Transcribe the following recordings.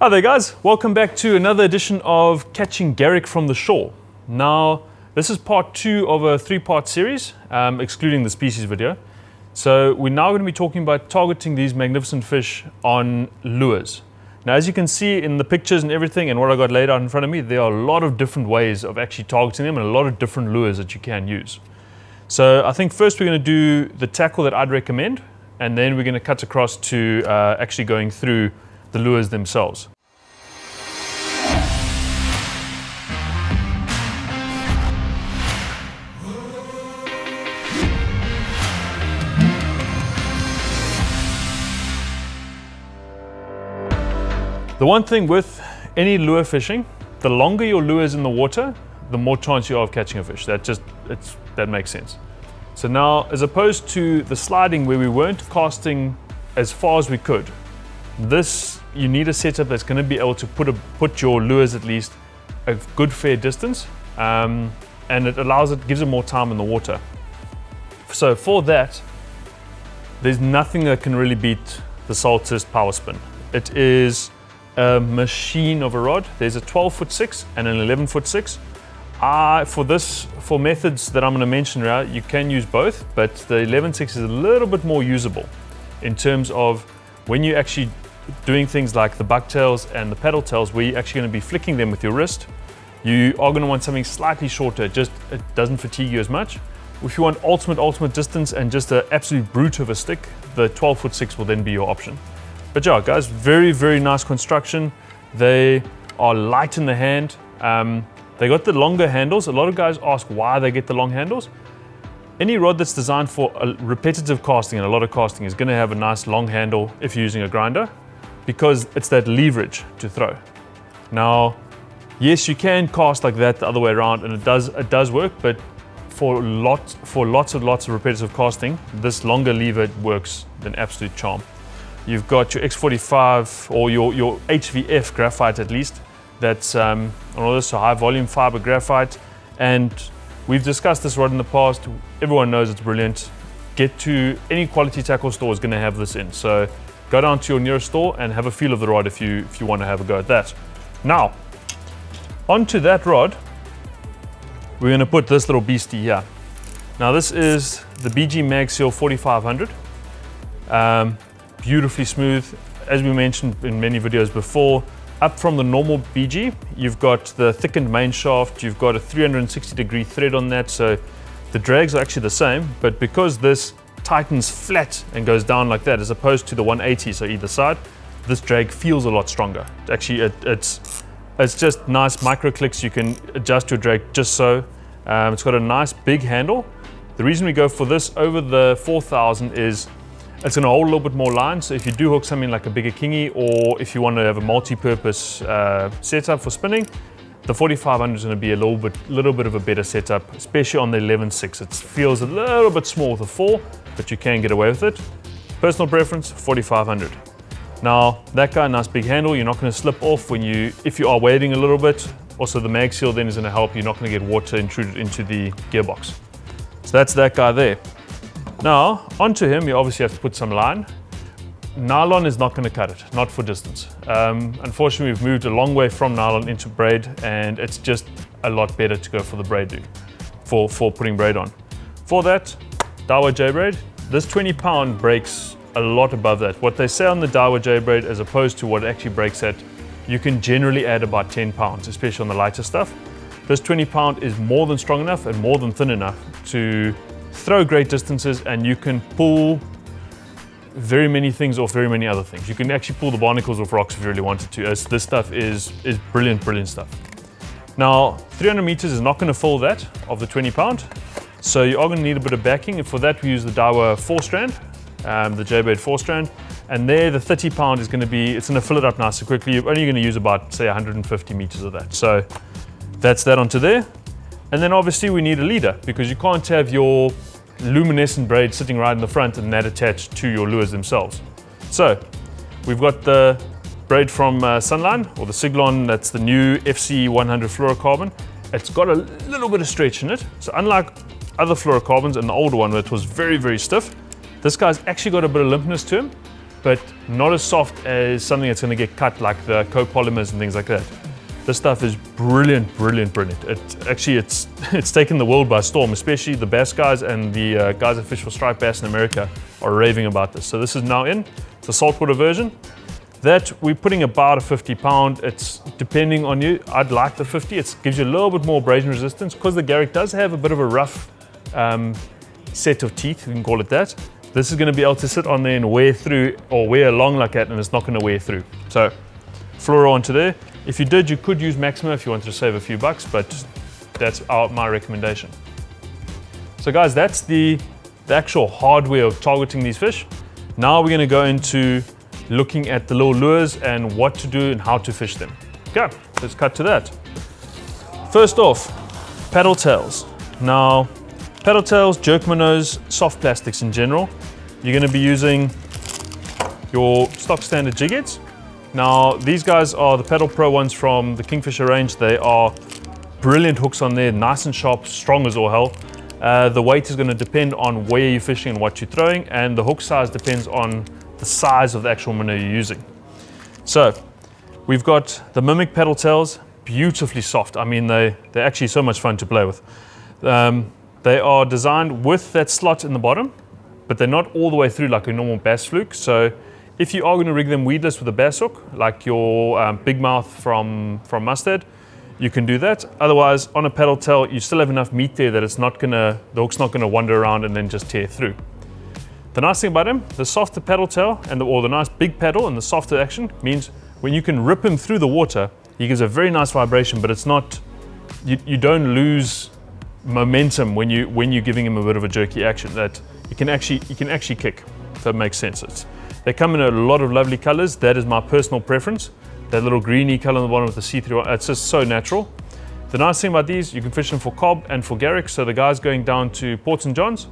Hi there guys, welcome back to another edition of Catching Garrick from the Shore. Now, this is part two of a three-part series, um, excluding the species video. So we're now going to be talking about targeting these magnificent fish on lures. Now, as you can see in the pictures and everything and what I got laid out in front of me, there are a lot of different ways of actually targeting them and a lot of different lures that you can use. So I think first we're going to do the tackle that I'd recommend, and then we're going to cut across to uh, actually going through the lures themselves. The one thing with any lure fishing, the longer your lure is in the water, the more chance you are of catching a fish. That just, it's, that makes sense. So now, as opposed to the sliding where we weren't casting as far as we could, this, you need a setup that's gonna be able to put, a, put your lures at least a good fair distance, um, and it allows it, gives it more time in the water. So for that, there's nothing that can really beat the Saltist Power Spin. It is a machine of a rod. There's a 12 foot 6 and an 11 foot 6. Uh, for this, for methods that I'm going to mention now, you can use both, but the 11.6 is a little bit more usable in terms of when you're actually doing things like the bucktails and the paddle tails, where you're actually going to be flicking them with your wrist. You are going to want something slightly shorter, just it doesn't fatigue you as much. If you want ultimate, ultimate distance and just an absolute brute of a stick, the 12 foot 6 will then be your option. But yeah, guys, very, very nice construction. They are light in the hand. Um, they got the longer handles. A lot of guys ask why they get the long handles. Any rod that's designed for repetitive casting and a lot of casting is gonna have a nice long handle if you're using a grinder because it's that leverage to throw. Now, yes, you can cast like that the other way around and it does, it does work, but for lots, for lots and lots of repetitive casting, this longer lever works an absolute charm. You've got your X45 or your, your HVF graphite at least. That's um, so high volume fiber graphite. And we've discussed this rod in the past. Everyone knows it's brilliant. Get to any quality tackle store is going to have this in. So go down to your nearest store and have a feel of the rod if you, if you want to have a go at that. Now, onto that rod, we're going to put this little beastie here. Now this is the BG MagSeal 4500. Um, beautifully smooth. As we mentioned in many videos before, up from the normal BG, you've got the thickened main shaft, you've got a 360 degree thread on that, so the drags are actually the same, but because this tightens flat and goes down like that, as opposed to the 180, so either side, this drag feels a lot stronger. Actually, it, it's, it's just nice micro clicks. You can adjust your drag just so. Um, it's got a nice big handle. The reason we go for this over the 4000 is it's going to hold a little bit more line, so if you do hook something like a bigger kingy or if you want to have a multi-purpose uh, setup for spinning, the 4500 is going to be a little bit, little bit of a better setup, especially on the 11.6. It feels a little bit small with the 4, but you can get away with it. Personal preference, 4500. Now, that guy, nice big handle, you're not going to slip off when you, if you are wading a little bit. Also, the mag seal then is going to help. You're not going to get water intruded into the gearbox. So that's that guy there. Now, onto him, you obviously have to put some line. Nylon is not going to cut it, not for distance. Um, unfortunately, we've moved a long way from nylon into braid, and it's just a lot better to go for the braid do, for, for putting braid on. For that, Daiwa J braid. This 20 pound breaks a lot above that. What they say on the Daiwa J braid, as opposed to what actually breaks at, you can generally add about 10 pounds, especially on the lighter stuff. This 20 pound is more than strong enough and more than thin enough to throw great distances and you can pull very many things off very many other things. You can actually pull the barnacles off rocks if you really wanted to, as this stuff is, is brilliant, brilliant stuff. Now, 300 meters is not gonna fill that of the 20 pound, so you are gonna need a bit of backing, and for that we use the Daiwa four strand, um, the J-Braid four strand, and there the 30 pound is gonna be, it's gonna fill it up nice and quickly. You're only gonna use about, say, 150 meters of that. So that's that onto there. And then obviously we need a leader because you can't have your luminescent braid sitting right in the front and that attached to your lures themselves. So we've got the braid from uh, Sunline or the Siglon, that's the new FC100 fluorocarbon. It's got a little bit of stretch in it. So unlike other fluorocarbons and the older one, it was very, very stiff, this guy's actually got a bit of limpness to him. but not as soft as something that's gonna get cut like the copolymers and things like that. This stuff is brilliant, brilliant, brilliant. It actually, it's it's taken the world by storm, especially the bass guys and the uh, guys that fish for striped bass in America are raving about this. So this is now in, it's a saltwater version. That we're putting about a 50 pound. It's depending on you. I'd like the 50. It gives you a little bit more abrasion resistance because the Garrick does have a bit of a rough um, set of teeth, we can call it that. This is going to be able to sit on there and wear through or wear along like that and it's not going to wear through. So fluoro onto there. If you did, you could use Maxima if you wanted to save a few bucks, but that's our, my recommendation. So guys, that's the, the actual hardware of targeting these fish. Now we're going to go into looking at the little lures and what to do and how to fish them. Okay, let's cut to that. First off, paddle tails. Now, paddle tails, jerk minnows, soft plastics in general. You're gonna be using your stock standard jig heads. Now, these guys are the Paddle Pro ones from the Kingfisher range. They are brilliant hooks on there, nice and sharp, strong as all hell. Uh, the weight is going to depend on where you're fishing and what you're throwing, and the hook size depends on the size of the actual minnow you're using. So we've got the Mimic paddle tails, beautifully soft. I mean, they, they're actually so much fun to play with. Um, they are designed with that slot in the bottom, but they're not all the way through like a normal bass fluke. So if you are going to rig them weedless with a bass hook, like your um, big mouth from, from Mustad, you can do that. Otherwise, on a paddle tail, you still have enough meat there that it's not gonna, the hook's not gonna wander around and then just tear through. The nice thing about him, the softer paddle tail and the, or the nice big paddle and the softer action means when you can rip him through the water, he gives a very nice vibration, but it's not, you, you don't lose momentum when you when you're giving him a bit of a jerky action. That you can actually you can actually kick. If that makes sense. It's, they come in a lot of lovely colors. That is my personal preference. That little greeny color on the bottom with the see-through, it's just so natural. The nice thing about these, you can fish them for cob and for Garrick. So the guys going down to Port St. John's,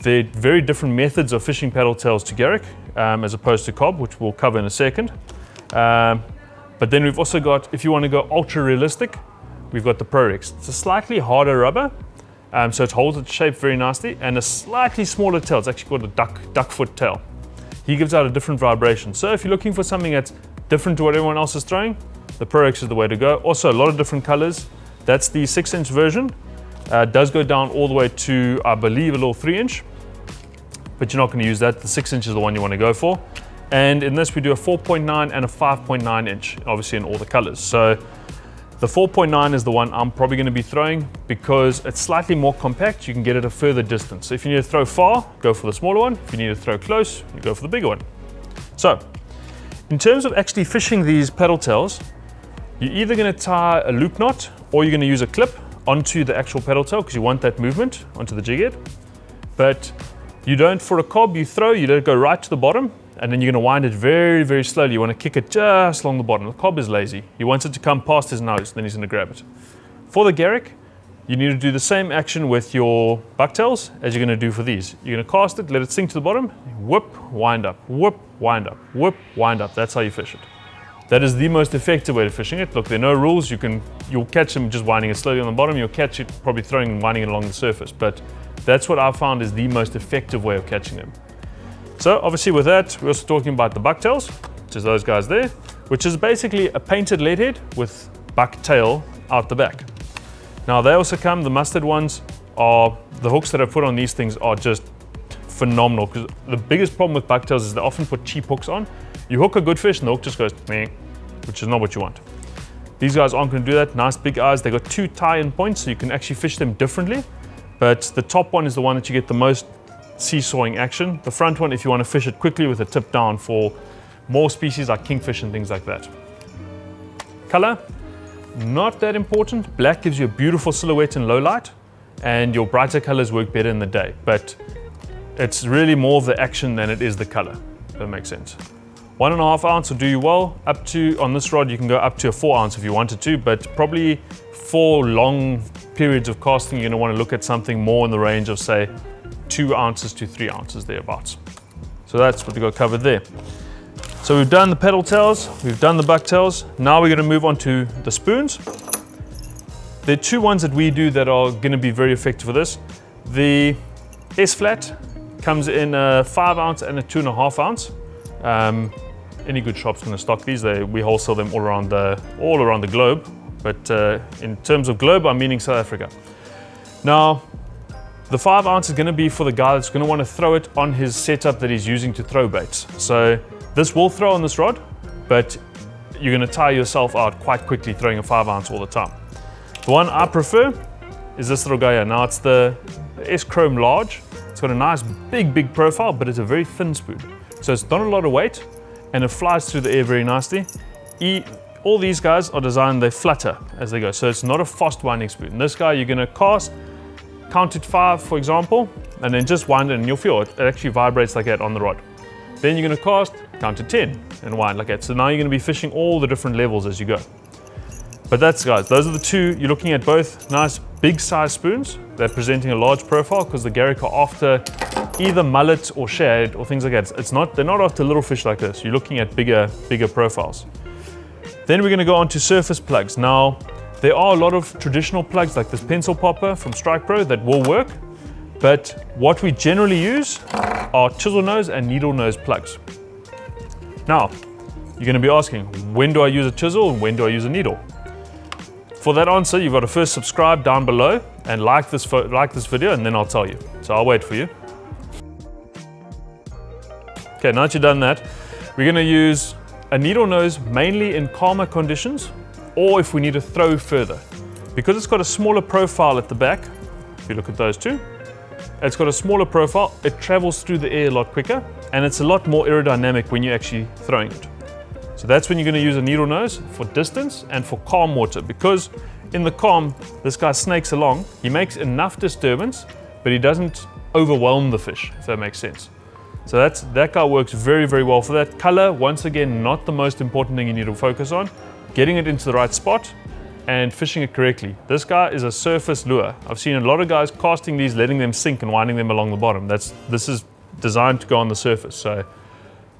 they're very different methods of fishing paddle tails to Garrick um, as opposed to Cob, which we'll cover in a second. Um, but then we've also got, if you want to go ultra realistic, we've got the Prorex. It's a slightly harder rubber, um, so it holds its shape very nicely, and a slightly smaller tail. It's actually called a duck, duck foot tail. He gives out a different vibration. So if you're looking for something that's different to what everyone else is throwing, the Prorex is the way to go. Also, a lot of different colors. That's the six inch version. Uh, does go down all the way to, I believe, a little three inch, but you're not going to use that. The six inch is the one you want to go for. And in this, we do a 4.9 and a 5.9 inch, obviously in all the colors. So the 4.9 is the one I'm probably going to be throwing because it's slightly more compact. You can get it a further distance. So if you need to throw far, go for the smaller one. If you need to throw close, you go for the bigger one. So in terms of actually fishing these paddle tails, you're either going to tie a loop knot or you're going to use a clip onto the actual paddle tail because you want that movement onto the jig head. But you don't, for a cob, you throw, you let it go right to the bottom, and then you're gonna wind it very, very slowly. You wanna kick it just along the bottom. The cob is lazy. He wants it to come past his nose, then he's gonna grab it. For the Garrick, you need to do the same action with your bucktails as you're gonna do for these. You're gonna cast it, let it sink to the bottom, whoop, wind up, whoop, wind up, whoop, wind up. That's how you fish it. That is the most effective way of fishing it. Look, there are no rules. You can, you'll catch them just winding it slowly on the bottom. You'll catch it probably throwing and winding it along the surface. But that's what I've found is the most effective way of catching them. So obviously with that, we're also talking about the bucktails, which is those guys there, which is basically a painted lead head with bucktail out the back. Now they also come, the Mustad ones are, the hooks that I put on these things are just phenomenal because the biggest problem with bucktails is they often put cheap hooks on you hook a good fish and the hook just goes meh, which is not what you want. These guys aren't going to do that. Nice big eyes. They got two tie-in points, so you can actually fish them differently. But the top one is the one that you get the most seesawing action. The front one, if you want to fish it quickly with a tip down for more species like kingfish and things like that. Color, not that important. Black gives you a beautiful silhouette in low light, and your brighter colors work better in the day. But it's really more of the action than it is the color. That makes sense. One and a half ounce will do you well. Up to, on this rod, you can go up to a four ounce if you wanted to, but probably for long periods of casting, you're gonna wanna look at something more in the range of say, two ounces to three ounces thereabouts. So that's what we got covered there. So we've done the paddle tails, we've done the buck tails. Now we're gonna move on to the spoons. There are two ones that we do that are gonna be very effective for this. The S-flat comes in a five ounce and a two and a half ounce. Um, any good shop's to stock these. They, we wholesale them all around the all around the globe, but uh, in terms of globe, I'm meaning South Africa. Now, the five ounce is going to be for the guy that's going to want to throw it on his setup that he's using to throw baits. So this will throw on this rod, but you're going to tire yourself out quite quickly throwing a five ounce all the time. The one I prefer is this little guy here. Now it's the S Chrome Large. It's got a nice big, big profile, but it's a very thin spoon. So it's not a lot of weight and it flies through the air very nicely. E all these guys are designed, they flutter as they go. So it's not a fast winding spoon. This guy, you're gonna cast, count it five, for example, and then just wind it and you'll feel it. It actually vibrates like that on the rod. Then you're gonna cast, count to 10 and wind like that. So now you're gonna be fishing all the different levels as you go. But that's guys, those are the two, you're looking at both nice big size spoons. They're presenting a large profile because the Garrick are after either mullet or shad or things like that. It's not, they're not after little fish like this. You're looking at bigger, bigger profiles. Then we're gonna go on to surface plugs. Now, there are a lot of traditional plugs like this pencil popper from Strike Pro that will work, but what we generally use are chisel nose and needle nose plugs. Now, you're gonna be asking, when do I use a chisel and when do I use a needle? For that answer, you've got to first subscribe down below and like this, like this video and then I'll tell you. So I'll wait for you. Okay, now that you've done that, we're gonna use a needle nose mainly in calmer conditions or if we need to throw further. Because it's got a smaller profile at the back, if you look at those two, it's got a smaller profile, it travels through the air a lot quicker and it's a lot more aerodynamic when you're actually throwing it. So that's when you're gonna use a needle nose for distance and for calm water because in the calm, this guy snakes along, he makes enough disturbance, but he doesn't overwhelm the fish, if that makes sense. So that's, that guy works very, very well for that. Color, once again, not the most important thing you need to focus on. Getting it into the right spot and fishing it correctly. This guy is a surface lure. I've seen a lot of guys casting these, letting them sink and winding them along the bottom. That's, this is designed to go on the surface. So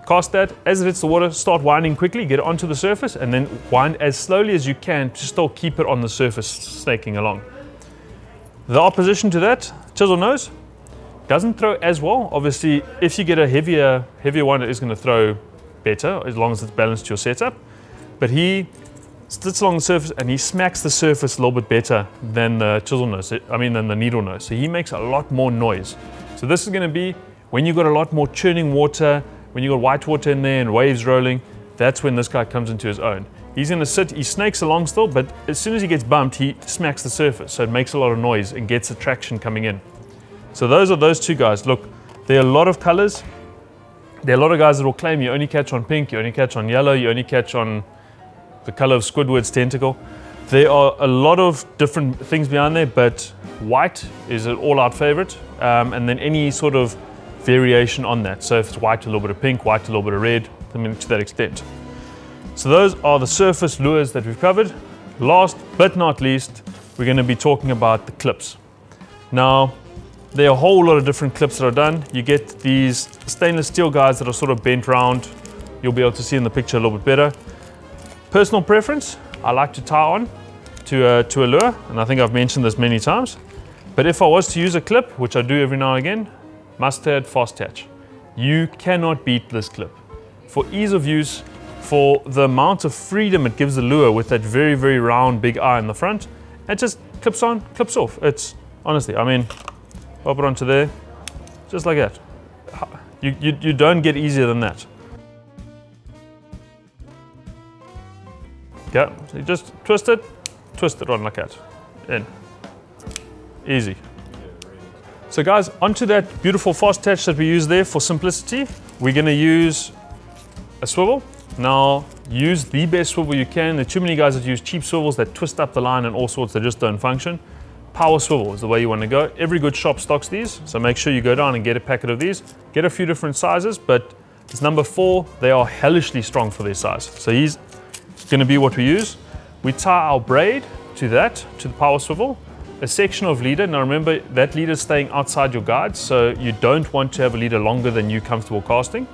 Cast that, as it hits the water, start winding quickly, get it onto the surface, and then wind as slowly as you can to still keep it on the surface, snaking along. The opposition to that, chisel nose, doesn't throw as well. Obviously, if you get a heavier, heavier one, it is going to throw better, as long as it's balanced to your setup. But he sits along the surface and he smacks the surface a little bit better than the chisel nose, I mean than the needle nose. So he makes a lot more noise. So this is going to be when you've got a lot more churning water, when you've got white water in there and waves rolling, that's when this guy comes into his own. He's gonna sit, he snakes along still, but as soon as he gets bumped, he smacks the surface. So it makes a lot of noise and gets the traction coming in. So those are those two guys. Look, there are a lot of colors. There are a lot of guys that will claim you only catch on pink, you only catch on yellow, you only catch on the color of Squidward's tentacle. There are a lot of different things behind there, but white is an all-out favorite. Um, and then any sort of variation on that. So if it's white, a little bit of pink, white, a little bit of red, I mean, to that extent. So those are the surface lures that we've covered. Last but not least, we're going to be talking about the clips. Now, there are a whole lot of different clips that are done. You get these stainless steel guys that are sort of bent round. You'll be able to see in the picture a little bit better. Personal preference, I like to tie on to a, to a lure, and I think I've mentioned this many times. But if I was to use a clip, which I do every now and again, Mustad Fast Attach. You cannot beat this clip. For ease of use, for the amount of freedom it gives the lure with that very, very round big eye in the front, it just clips on, clips off. It's, honestly, I mean, pop it onto there, just like that. You, you, you don't get easier than that. Yeah, so you just twist it, twist it on like that, in. Easy. So guys, onto that beautiful fast attach that we use there for simplicity, we're gonna use a swivel. Now, use the best swivel you can. There are too many guys that use cheap swivels that twist up the line and all sorts that just don't function. Power swivel is the way you wanna go. Every good shop stocks these, so make sure you go down and get a packet of these. Get a few different sizes, but it's number four. They are hellishly strong for their size. So he's gonna be what we use. We tie our braid to that, to the power swivel, a section of leader. Now remember, that leader is staying outside your guide, so you don't want to have a leader longer than you're comfortable casting.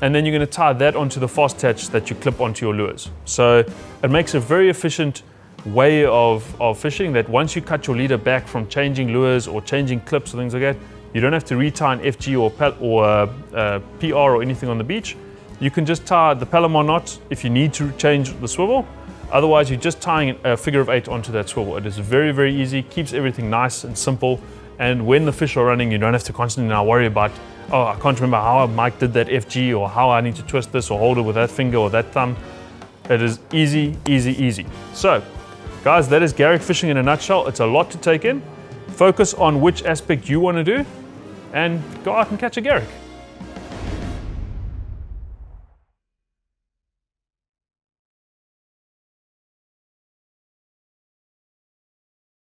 And then you're going to tie that onto the fast attach that you clip onto your lures. So it makes a very efficient way of, of fishing that once you cut your leader back from changing lures or changing clips or things like that, you don't have to retie an FG or, or uh, PR or anything on the beach. You can just tie the Palomar knot if you need to change the swivel. Otherwise, you're just tying a figure of eight onto that swivel. It is very, very easy, keeps everything nice and simple. And when the fish are running, you don't have to constantly now worry about, oh, I can't remember how Mike did that FG or how I need to twist this or hold it with that finger or that thumb. It is easy, easy, easy. So, guys, that is Garrick fishing in a nutshell. It's a lot to take in. Focus on which aspect you want to do and go out and catch a Garrick.